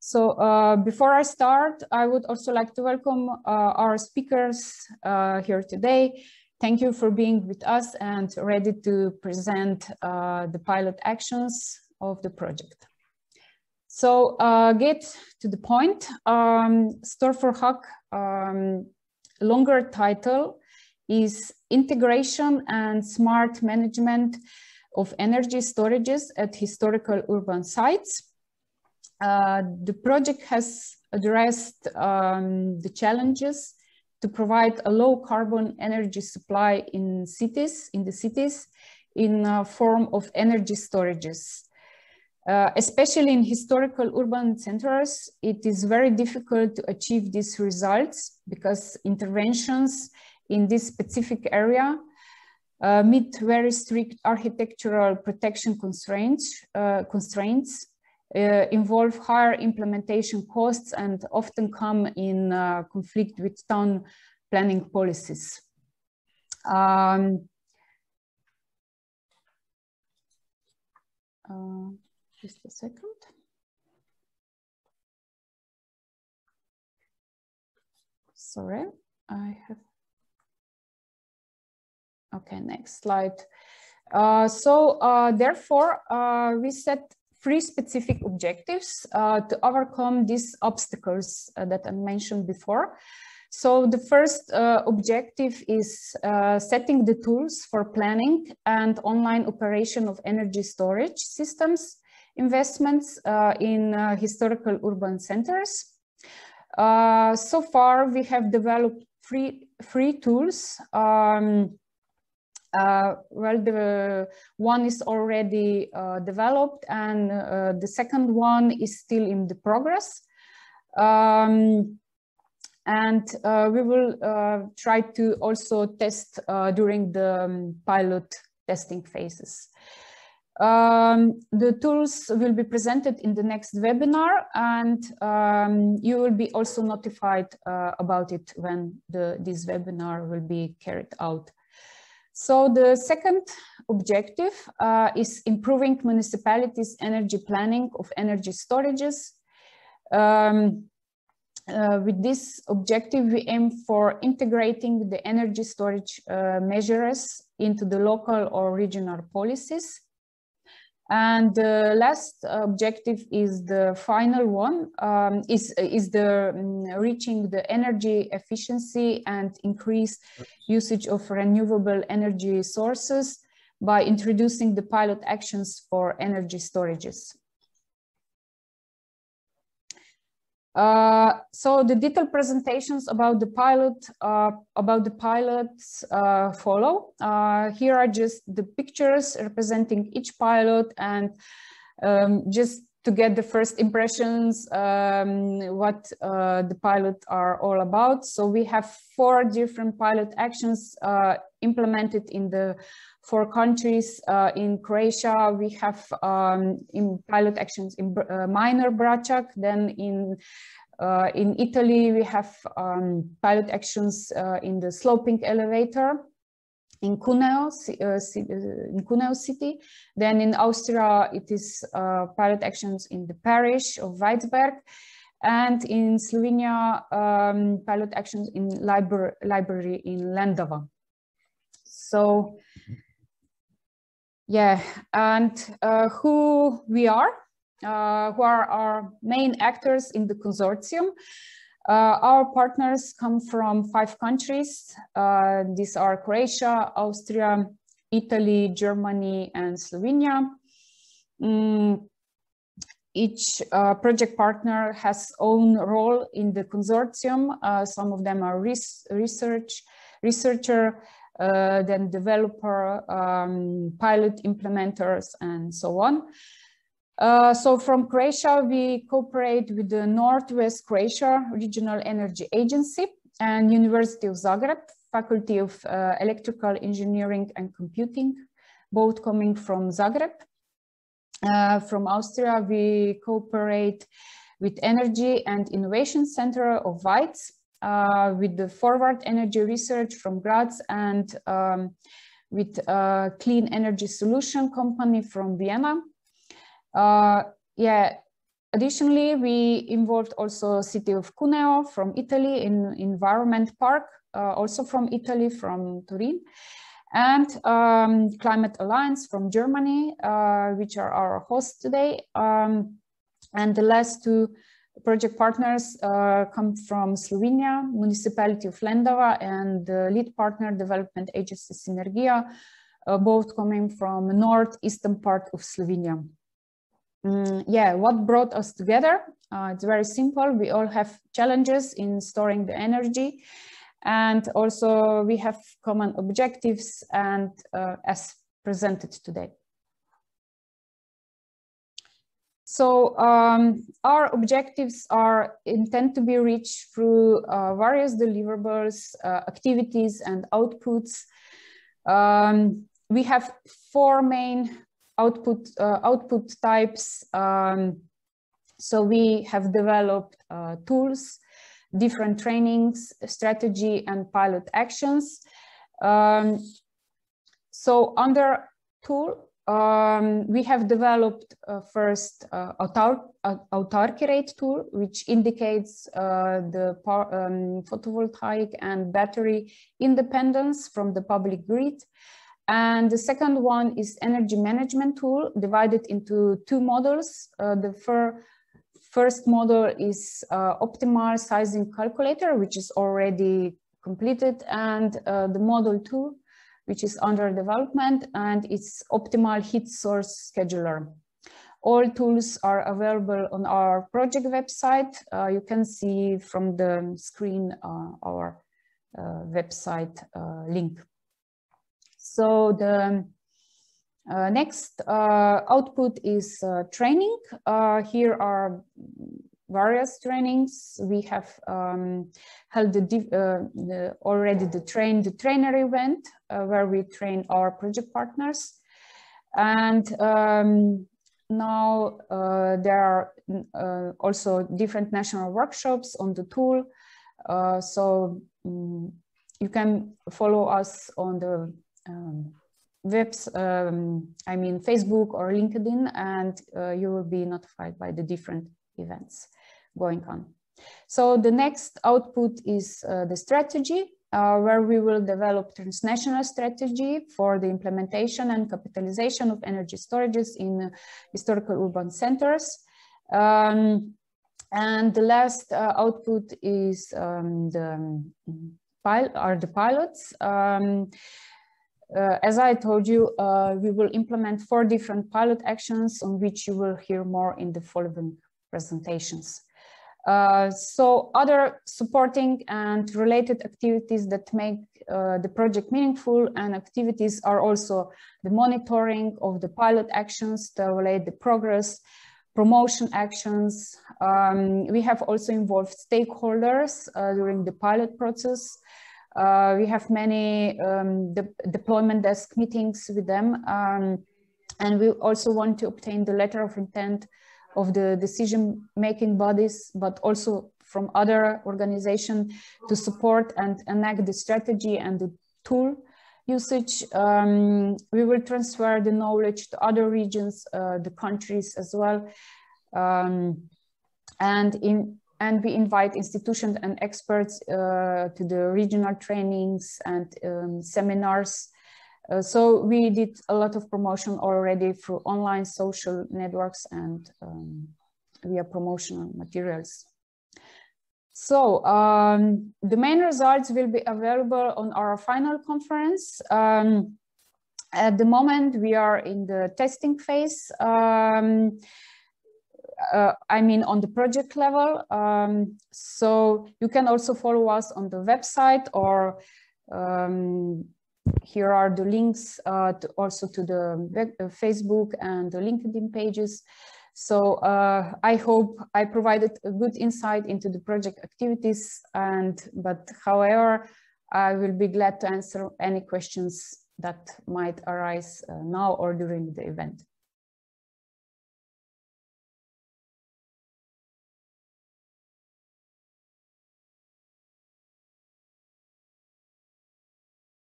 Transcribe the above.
So uh, before I start, I would also like to welcome uh, our speakers uh, here today. Thank you for being with us and ready to present uh, the pilot actions of the project. So uh, get to the point. Um, Store4HUC um, longer title is Integration and Smart Management of Energy Storages at Historical Urban Sites. Uh, the project has addressed um, the challenges to provide a low carbon energy supply in cities, in the cities, in a form of energy storages. Uh, especially in historical urban centers, it is very difficult to achieve these results because interventions in this specific area uh, meet very strict architectural protection constraints, uh, constraints uh, involve higher implementation costs and often come in uh, conflict with town planning policies. Um, uh, just a second. Sorry, I have. Okay, next slide. Uh, so uh, therefore, uh, we set three specific objectives uh, to overcome these obstacles uh, that I mentioned before. So the first uh, objective is setting the tools for planning and online operation of energy storage systems investments uh, in uh, historical urban centers. Uh, so far, we have developed free, free tools. Um, uh, well, the one is already uh, developed and uh, the second one is still in the progress. Um, and we will try to also test during the um, pilot testing phases. Um, the tools will be presented in the next webinar and um, you will be also notified uh, about it when the, this webinar will be carried out. So the second objective uh, is improving municipalities' energy planning of energy storages. Um, uh, with this objective, we aim for integrating the energy storage uh, measures into the local or regional policies and the last objective is the final one, um, is, is the um, reaching the energy efficiency and increase usage of renewable energy sources by introducing the pilot actions for energy storages. Uh, so the detailed presentations about the pilot, uh, about the pilots uh, follow. Uh, here are just the pictures representing each pilot and um, just to get the first impressions um, what uh, the pilot are all about. So we have four different pilot actions implemented in the four countries. Uh, in Croatia, we have um, in pilot actions in uh, Manor Bračak. Then in uh, in Italy, we have um, pilot actions uh, in the sloping elevator in Cuneo, uh, in Cuneo city. Then in Austria, it is uh, pilot actions in the parish of Weizberg. And in Slovenia, um, pilot actions in libra library in Lendava. So yeah, and uh, who we are, uh, who are our main actors in the consortium. Uh, our partners come from five countries. Uh, these are Croatia, Austria, Italy, Germany, and Slovenia. Mm, each uh, project partner has own role in the consortium. Uh, some of them are res research, researcher, uh, then developer, um, pilot implementers, and so on. Uh, so from Croatia, we cooperate with the Northwest Croatia Regional Energy Agency and University of Zagreb, Faculty of uh, Electrical Engineering and Computing, both coming from Zagreb. Uh, from Austria, we cooperate with Energy and Innovation Center of Weiz, uh, with the 4ward Energy Research from Graz and um, with a Clean Energy Solution Company from Vienna. Uh, yeah, additionally, we involved also city of Cuneo from Italy in Environment Park, uh, also from Italy, from Turin, and um, Climate Alliance from Germany, uh, which are our hosts today. Um, and the last two project partners uh, come from Slovenia, Municipality of Lendava, and the lead partner development agency Synergia, uh, both coming from northeastern part of Slovenia. Mm, yeah, what brought us together? Uh, it's very simple. We all have challenges in storing the energy and also we have common objectives and uh, as presented today. So um, our objectives are intend to be reached through uh, various deliverables, uh, activities and outputs. Um, we have four main output, uh, output types. Um, so we have developed uh, tools, different trainings, strategy and pilot actions. Um, so under tool, um, we have developed uh, first uh, autar uh, autarky tool, which indicates uh, the um, photovoltaic and battery independence from the public grid. And the second one is energy management tool divided into two models. Uh, the fir first model is uh, optimal sizing calculator, which is already completed. And uh, the model two which is under development, and it's optimal heat source scheduler. All tools are available on our project website. Uh, you can see from the screen uh, our uh, website link. So the uh, next uh, output is training. here are various trainings. We have um, held the, uh, the, already the train the trainer event uh, where we train our project partners. And um, now uh, there are uh, also different national workshops on the tool. Uh, so um, you can follow us on the um, webs, um, I mean Facebook or LinkedIn, and uh, you will be notified by the different events going on. So the next output is uh, the strategy, uh, where we will develop transnational strategy for the implementation and capitalization of energy storages in uh, historical urban centers. Um, and the last uh, output is um, the um, are the pilots. Uh, as I told you, uh, we will implement four different pilot actions on which you will hear more in the following presentations. Uh, so other supporting and related activities that make uh, the project meaningful and activities are also the monitoring of the pilot actions to evaluate the progress, promotion actions. Um, we have also involved stakeholders uh, during the pilot process. Uh, we have many um, de deployment desk meetings with them. Um, and we also want to obtain the letter of intent of the decision-making bodies, but also from other organizations to support and enact the strategy and the tool usage. Um, we will transfer the knowledge to other regions, uh, the countries as well. Um, and in and we invite institutions and experts uh, to the regional trainings and um, seminars uh, so we did a lot of promotion already through online social networks and um, via promotional materials. So um, the main results will be available on our final conference. Um, at the moment, we are in the testing phase. Um, uh, I mean, on the project level. Um, so you can also follow us on the website or um, here are the links uh, to also to the uh, Facebook and the LinkedIn pages. So uh, I hope I provided a good insight into the project activities and but however I will be glad to answer any questions that might arise uh, now or during the event.